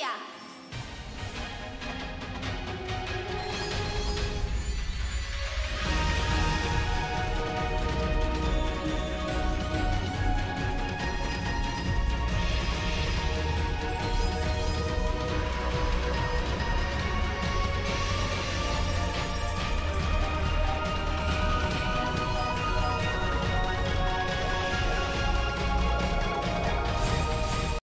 Valencia.